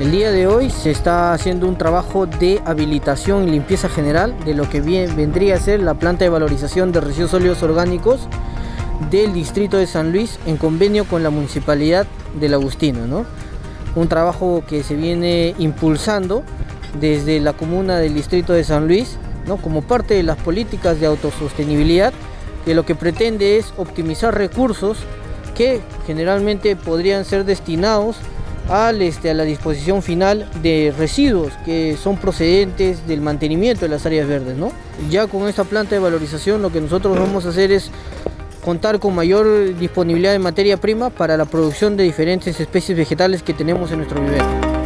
El día de hoy se está haciendo un trabajo de habilitación y limpieza general de lo que vendría a ser la planta de valorización de residuos sólidos orgánicos del distrito de San Luis en convenio con la municipalidad del Agustino. ¿no? Un trabajo que se viene impulsando desde la comuna del distrito de San Luis ¿no? como parte de las políticas de autosostenibilidad que lo que pretende es optimizar recursos que generalmente podrían ser destinados al, este, a la disposición final de residuos que son procedentes del mantenimiento de las áreas verdes. ¿no? Ya con esta planta de valorización lo que nosotros vamos a hacer es contar con mayor disponibilidad de materia prima para la producción de diferentes especies vegetales que tenemos en nuestro vivero.